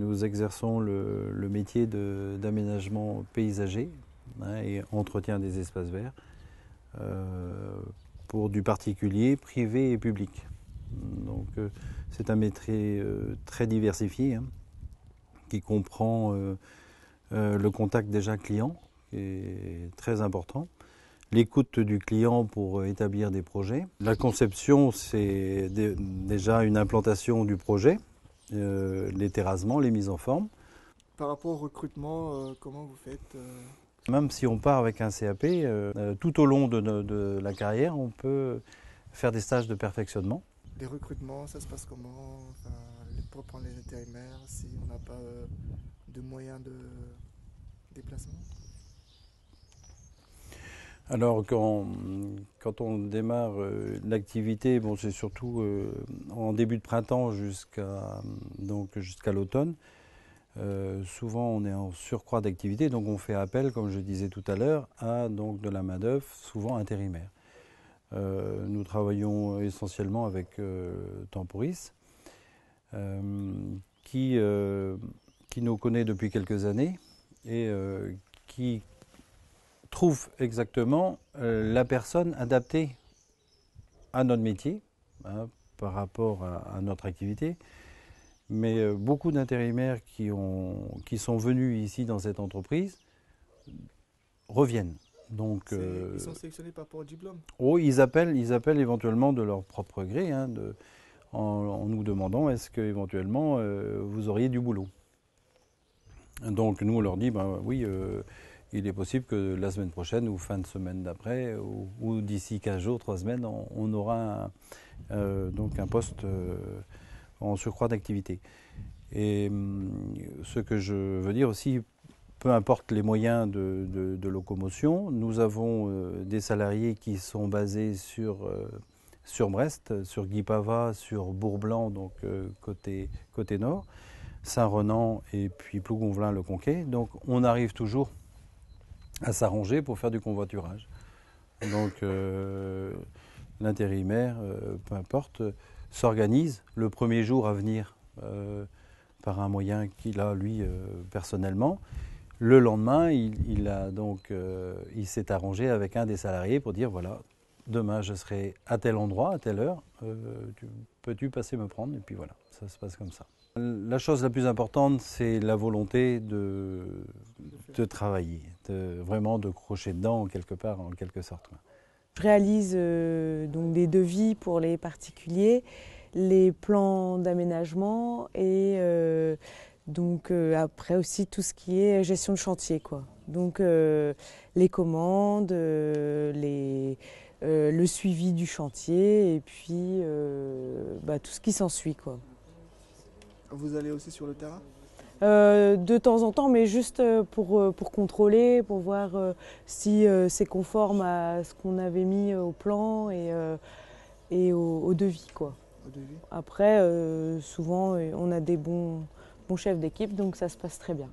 nous exerçons le, métier d'aménagement paysager hein, et entretien des espaces verts pour du particulier, privé et public. Donc c'est un métier très diversifié hein, qui comprend le contact déjà client, qui est très important, l'écoute du client pour établir des projets. La conception, c'est déjà une implantation du projet, euh, les terrassements, les mises en forme. Par rapport au recrutement, euh, comment vous faites euh Même si on part avec un CAP, tout au long de, la carrière, on peut faire des stages de perfectionnement. Les recrutements, ça se passe comment? Pour prendre les intérimaires, si on n'a pas de moyens de déplacement? Alors quand, on démarre euh, l'activité, bon, c'est surtout euh, en début de printemps jusqu'à l'automne. Euh, souvent on est en surcroît d'activité, donc on fait appel, comme je disais tout à l'heure, à donc de la main d'œuvre, souvent intérimaire. nous travaillons essentiellement avec Temporis, qui, qui nous connaît depuis quelques années et qui trouve exactement euh, la personne adaptée à notre métier hein, par rapport à, notre activité. Mais euh, beaucoup d'intérimaires qui, qui sont venus ici dans cette entreprise reviennent. Donc, euh, ils sont sélectionnés par rapport au diplôme Oh, ils appellent, ils appellent éventuellement de leur propre gré, hein, de, en, nous demandant est-ce qu'éventuellement vous auriez du boulot. Donc nous on leur dit ben oui, il est possible que la semaine prochaine ou fin de semaine d'après ou, d'ici 15 jours, 3 semaines, on, aura un, euh, donc un poste euh, en surcroît d'activité. Et hum, ce que je veux dire aussi, peu importe les moyens de, locomotion, nous avons euh, des salariés qui sont basés sur, sur Brest, sur Guipava, sur Bourblanc, donc côté, côté nord, Saint-Renan et puis Plougonvelin-le-Conquet. Donc on arrive toujours à s'arranger pour faire du convoiturage. Donc euh, l'intérimaire, euh, peu importe, s'organise le premier jour à venir euh, par un moyen qu'il a lui personnellement. Le lendemain, il, a donc, il s'est arrangé avec un des salariés pour dire voilà, demain je serai à tel endroit, à telle heure, peux-tu passer me prendre? Et puis voilà, ça se passe comme ça. La chose la plus importante, c'est la volonté de, de travailler, de, vraiment de crocher dedans quelque part, en quelque sorte. Je réalise euh, donc des devis pour les particuliers, les plans d'aménagement et euh, donc euh, après aussi tout ce qui est gestion de chantier. Quoi. Donc les commandes, les, le suivi du chantier et puis bah, tout ce qui s'ensuit. Quoi. Vous allez aussi sur le terrain? Euh, de temps en temps, mais juste euh, pour, euh, pour contrôler, pour voir si c'est conforme à ce qu'on avait mis au plan et, et au, devis. Quoi. Après, souvent, on a des bons, bons chefs d'équipe, donc ça se passe très bien.